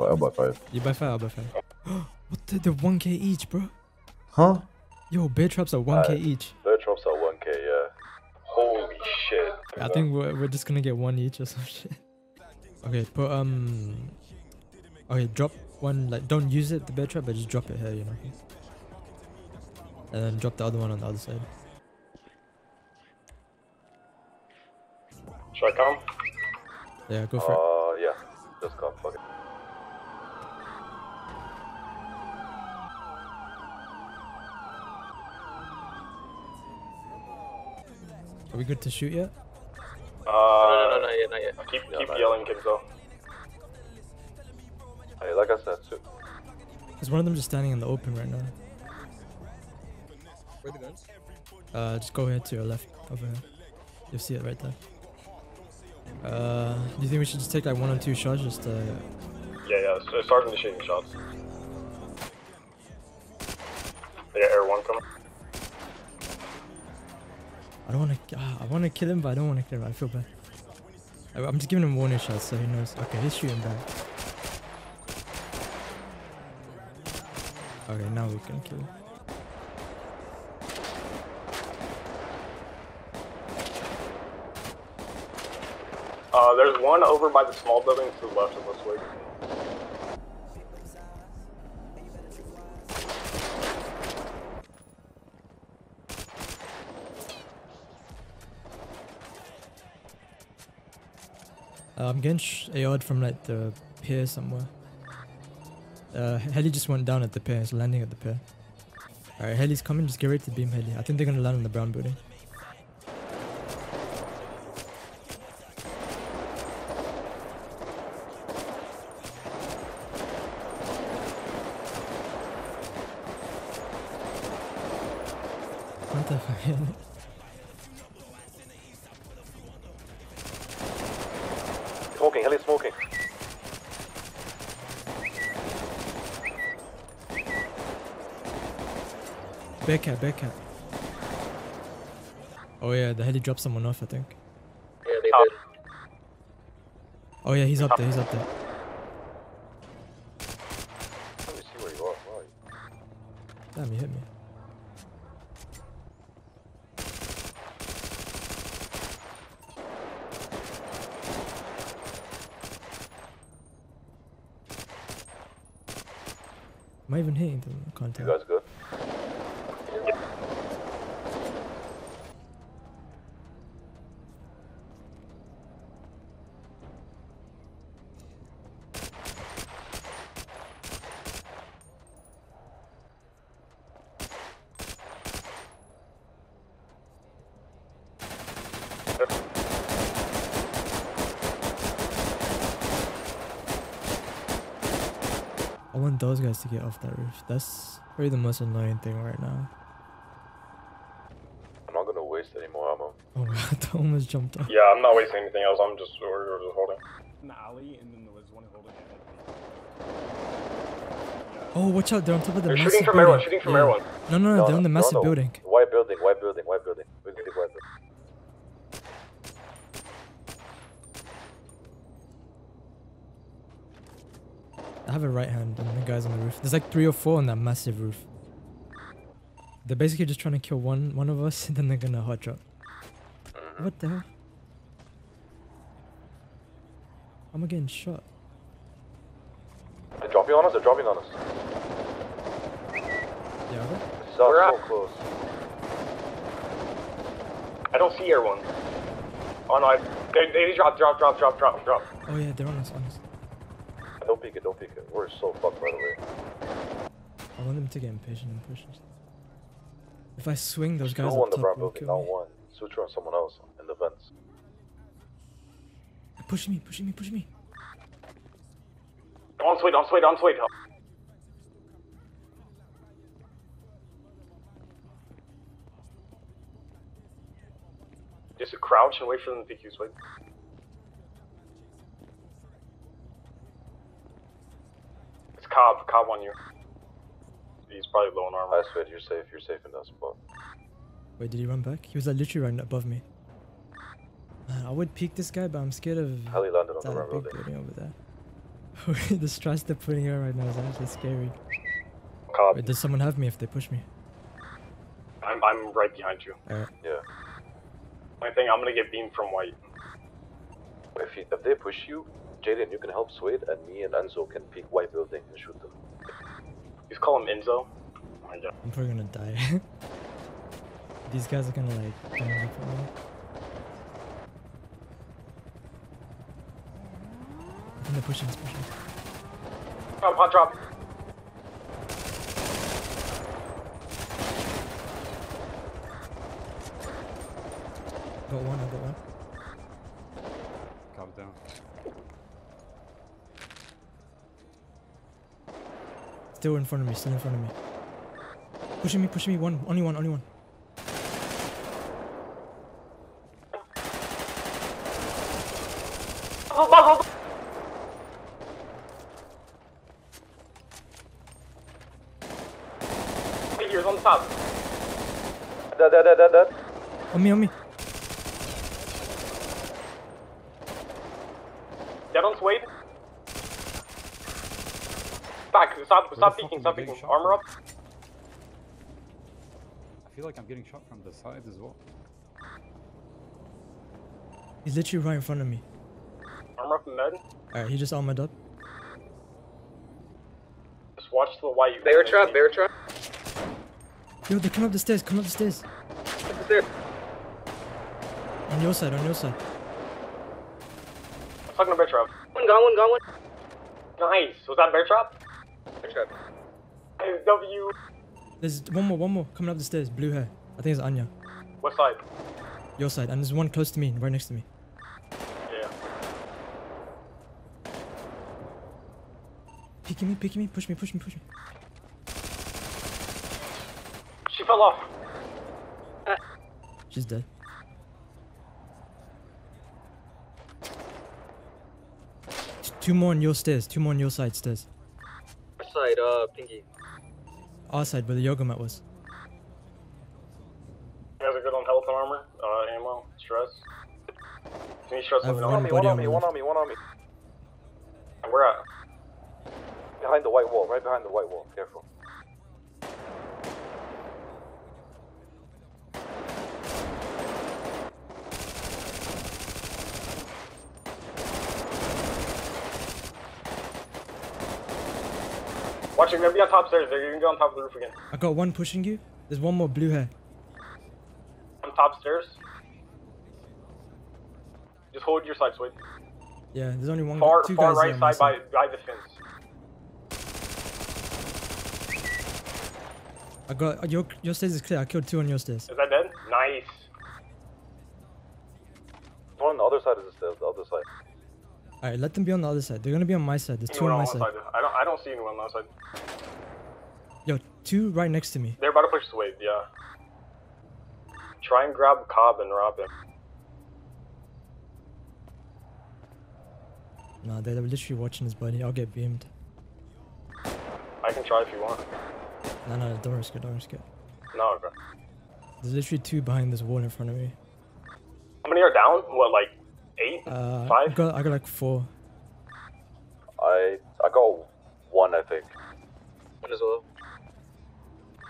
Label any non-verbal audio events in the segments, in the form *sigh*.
five. I'll buy five. You buy five, I'll buy five. *gasps* what the? They're 1k each, bro. Huh? Yo, bear traps are 1k Uh, each. Bear traps are 1k, yeah. Holy shit. I think we're, we're just gonna get one each or some *laughs* shit. Okay, put um. Okay, drop one like don't use it the bear trap, but just drop it here, you know. And then drop the other one on the other side. Should I come? Yeah, go for it. Uh, yeah. Just come, fuck it. Are we good to shoot yet? Uh, no, no, no, not yet, not yet. Keep, No, keep not yelling, Kimzo. Hey, like I said, too. Is one of them just standing in the open right now? Where the guns? Uh, just go ahead to your left over here. You'll see it right there. Uh, do you think we should just take like one or two shots just to Yeah, yeah. So start initiating shots. Yeah, air one coming. I don't want to. Uh, I want to kill him, but I don't want to kill him. I feel bad. I, I'm just giving him warning shots so he knows. Okay, he's shooting back. Okay, now we can kill him. Uh, there's one over by the small building to the left of this way. Uh, I'm getting AR'd from like the pier somewhere. Uh, heli just went down at the pier. It's landing at the pier. Alright, heli's coming. Just get ready to beam heli. I think they're gonna land on the brown building. What the *laughs* fuck? Smoking, heli smoking. Bearcat, Bearcat. Oh yeah, the heli dropped someone off, I think. Yeah, they did. Oh yeah, he's up there, he's up there. Let me see where you are. Where are you? Damn, he hit me. Am I even hitting them? I can't You guys good? Those guys to get off that roof. That's probably the most annoying thing right now. I'm not gonna waste any more ammo. *laughs* Oh my god, that almost jumped off. Yeah, I'm not wasting anything else. I'm just, we're, we're just holding. in the alley, and then there was one holding it. Oh, watch out, they're on top of the They're massive shooting from building. everyone, shooting from Yeah. everyone. No, no, no, they're on the massive no. building. White building, white building, white building. Big, big white building. I have a right hand and the guys on the roof. There's like three or four on that massive roof. They're basically just trying to kill one one of us *laughs* and then they're gonna hot drop. What the hell? I'm getting shot. They're dropping on us, they're dropping on us. Yeah, okay. So, We're so up. close. I don't see air one. Oh no, I, they, they drop, drop, drop, drop, drop, drop. Oh yeah, they're on us, on us. Don't peek it, don't peek it. We're so fucked by the way. I want them to get impatient and push us. If I swing those guys Two on up the top, brown will building, kill not me. one. Switch on someone else in the vents. Push me, push me, push me. On sweet, on sweet, on sweet. Just crouch and wait for them to pick you, sweet. It's Cobb, Cobb on you. He's probably low on armor. I swear, you're safe, you're safe in that spot. Wait, did he run back? He was like literally right above me. Man, I would peek this guy, but I'm scared of Heli landed on the that brown big building. building over there. *laughs* the stress they're putting out right now is actually scary. Cop. Wait, does someone have me if they push me? I'm, I'm right behind you. Alright. Yeah. I think I'm gonna get beamed from white. If, you, if they push you, Jaden, you can help Swaid, and me and Enzo can peek white building and shoot them. You call him Enzo. My god. I'm probably gonna die. *laughs* These guys are gonna like come up for me. I think they're pushing, it's pushing. Drop, hot drop. Got one, I got one. Still in front of me, still in front of me. Pushing me, pushing me, one, only one, only one. Right here, on the top. Dead, dead, dead, dead, dead. On me, on me. Dead on Swaid. Back, stop, stop fuck peeking, am stop I peeking. Armor up. I feel like I'm getting shot from the sides as well. He's literally right in front of me. Armor up in med. Alright, he just armored up. Just watch to the white. Bear trap, bear trap. Yo, they come up the stairs, come up the stairs. What's there? On your side, on your side. I'm talking to bear trap. One gone, one gone, one. Nice. Was that bear trap? Bear trap. Nice W. There's one more, one more coming up the stairs. Blue hair. I think it's Anya. What side? Your side. And there's one close to me, right next to me. Yeah. Picking me, picking me, push me, push me, push me. She fell off. Uh. She's dead. Two more on your stairs, two more on your side stairs. Which side, uh, Pinky? Our side where the yoga mat was. You guys are good on health and armor, uh, ammo, stress. Can you stress I have something one on? One on me, one on me, one on me, one on me. Where at? Behind the white wall, right behind the white wall. Careful. Watch, you're gonna be on top stairs. They're gonna be on top of the roof again. I got one pushing you. There's one more blue hair. On top stairs. Just hold your side, Swede. Yeah, there's only one Far, two far guys right here on my side by, by the fence. I got uh, your your stairs is clear. I killed two on your stairs. Is that dead? Nice. One on the other side of the stairs, the other side. Alright, let them be on the other side. They're gonna be on my side. There's two Anyone on on my side. side? I don't. I don't see anyone on that side. Yo, two right next to me. They're about to push the wave, Yeah. Try and grab Cobb and rob him. Nah, they're literally watching his buddy. I'll get beamed. I can try if you want. No, no, don't risk it. Don't risk it. No, okay. There's literally two behind this wall in front of me. How many are down? What, like eight? Uh, I Five? got I got like four. I I got one, I think. One as well.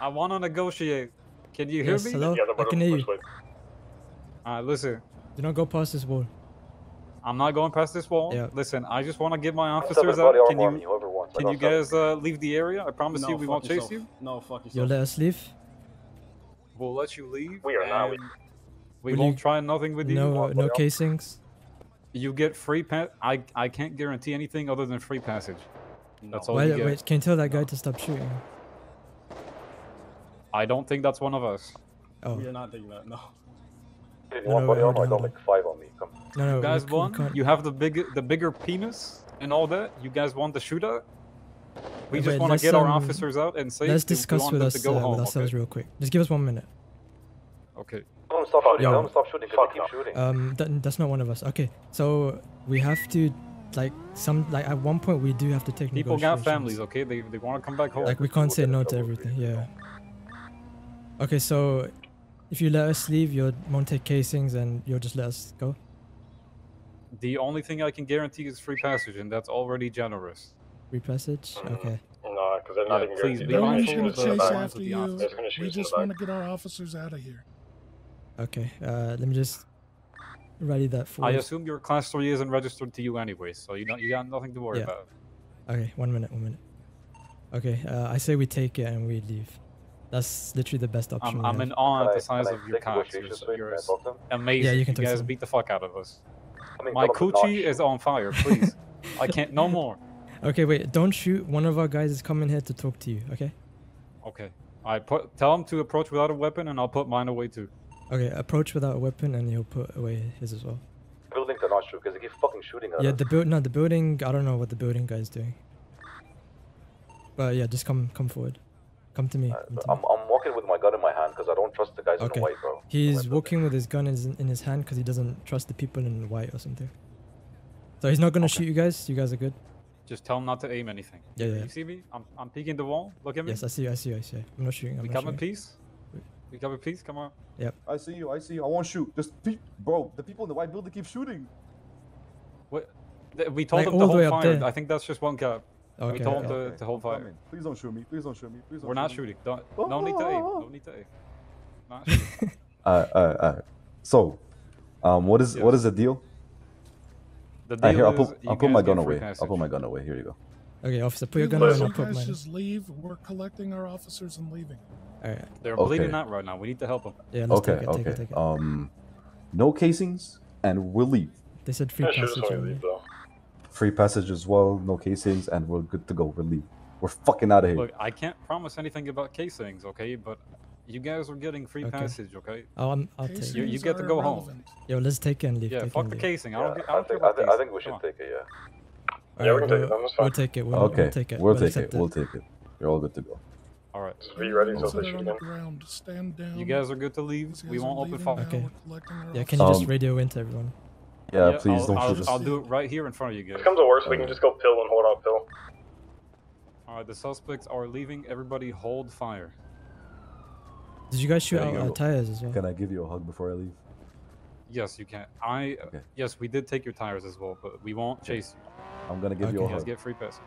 I want to negotiate. Can you hear me? hello. yeah, I can hear you. Alright, listen. Do not go past this wall. I'm not going past this wall. Yeah. Listen, I just want to get my officers body out. Can armor you wants. Can you guys uh, leave the area? I promise no, you we won't chase yourself. you. No, fuck You'll let us leave. We'll let you leave. We are not and We Will won't you- try nothing with you. No, want no casings. You get free pass. I I can't guarantee anything other than free passage. That's all Wait, you get. wait. Can you tell that guy to stop shooting? I don't think that's one of us. Oh, We are not taking that. No. If you No, want no, body hold armor, I got like five on me. Come. no, no. You guys we, c- we won. You have the big the bigger penis and all that. You guys want the shootout. We Yeah, just want to let's, get our um, officers out and say Let's we discuss want with them us to go uh, home. with ourselves okay? real quick. Just give us one minute. Okay. Don't stop shooting. no. Tell them stop shooting because Fuck they keep shooting. Um, that, that's not one of us. Okay, so we have to, like, some like at one point we do have to take People got families, okay? They they want to come back home. Like we can't say no to everything. Yeah. Okay, so if you let us leave, you won't take casings and you'll just let us go. The only thing I can guarantee is free passage, and that's already generous. Free passage? Mhm. Okay. No, because they're not Yeah, even please be mindful gonna of the chase after the you. officers. They're gonna shoot We just want to get our officers out of here. Okay. Uh, let me just ready that for I forward. assume your class three isn't registered to you anyway, so you don't you got nothing to worry Yeah. about. Okay, one minute, one minute. Okay, uh, I say we take it and we leave. That's literally the best option. I'm, I'm in awe Can at the size I of your take. You're, so- you're Can I s- talk to him? amazing. Yeah, you can you talk guys beat the fuck out of us. I mean, My tell coochie is on fire, *laughs* please. I can't no more. Okay, wait, don't shoot. One of our guys is coming here to talk to you, okay? Okay. I put tell him to approach without a weapon, and I'll put mine away too. Okay, approach without a weapon and he'll put away his as well. Building to not shoot because they keep fucking shooting at Yeah, us. the build no, the building I don't know what the building guy's doing. But yeah, just come come forward. Come to me. Uh, come to I'm, me. I'm walking with my gun in my hand because I don't trust the guys Okay. in white, bro. He's walking with his gun in his, in his hand because he doesn't trust the people in white or something. So he's not gonna shoot you guys. You guys are good. Just tell him not to aim anything. Yeah, yeah. You see me? I'm I'm peeking the wall. Look at me. Yes, I see you. I see you. I see you. I'm not shooting. I'm we not come in shooting. peace. We come in peace. Come on. Yep. I see you. I see you. I won't shoot. Just pe- bro. The people in the white building keep shooting. What? We told Like, him all to the way hold up fire. there. I think that's just one cap. Okay. we told him okay. to, to hold fire. coming. Please don't shoot me. Please don't shoot me. Please don't We're not shoot shooting. Don't, no need to aim. No need to aim. Not shooting. Uh, uh, uh. So, um, what is what Yes. is the deal? The deal here, I'll is put I'll put my gun free away. I'll put my gun away. Here you go. Okay, officer, put your We gun let away and you I'll put guys mine. just leave. We're collecting our officers and leaving. Alright. They're Okay. bleeding out right now. We need to help them. Yeah, let's Okay, take it. okay. Take it. Take it. Um, no casings, and we'll leave. They said free Yeah, passage. when we leave, though. Free passage as well. No casings, and we're good to go. We'll leave. We're fucking out of here. Look, I can't promise anything about casings, okay? But you guys are getting free Okay. passage, okay? Oh, I'm, I'll take Casings You- it. you get to are go home. irrelevant. Yo, let's take it and leave. Yeah, take fuck the leave. casing. I don't, gi- I I don't care think I about think, I think we should Come on. take it. Yeah. Yeah, we can Alright, take it. we'll- That was We'll take it. We'll, okay, we'll take it. we'll We'll take accept it. We'll take it. You're all good to go. All right. Just be ready until Sit they shoot again. ground. Stand down. You guys are good to leave. We won't open fire. Okay. We're collecting our Yeah, can you just Um, radio into everyone? Yeah, please I'll, don't I'll, shoot us. I'll do it right here in front of you guys. If it comes to worse, we can just go pill and hold out pill. All right, the suspects are leaving. Everybody hold fire. Did you guys shoot There out you our go. tires as well? Can I give you a hug before I leave? Yes, you can. I uh, Okay. yes, we did take your tires as well, but we won't chase you. I'm gonna give you Okay. a You guys hug. get free pass.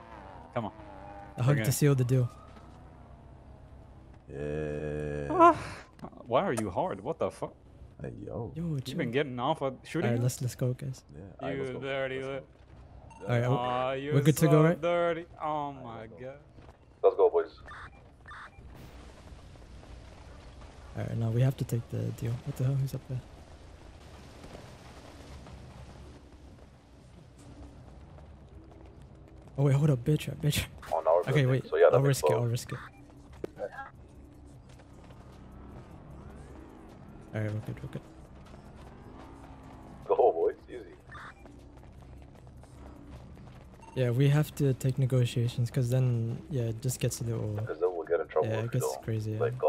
Come on. A hug Okay. to seal the deal. Yeah. Ah, why are you hard? What the fuck? Hey, yo. Yo, You've chill. been getting off of shooting. Alright, us? let's let's go, guys. Yeah. alright, let's you go. dirty. Let's li- go. Alright, oh, Aw, you're we're good to so go, right? Dirty. Oh my let's go. god. Let's go, boys. Alright, now we have to take the deal. What the hell? Who's up there? Oh wait, hold up, bitch, bitch. On our *laughs* Okay, building. wait. So yeah, I'll risk it. I'll risk it. Alright, we're good. We're good. Go, boys. Easy. Yeah, we have to take negotiations because then, yeah, it just gets a little. Because then we'll get in trouble Yeah, it gets crazy. Yeah. Like, God forbid this.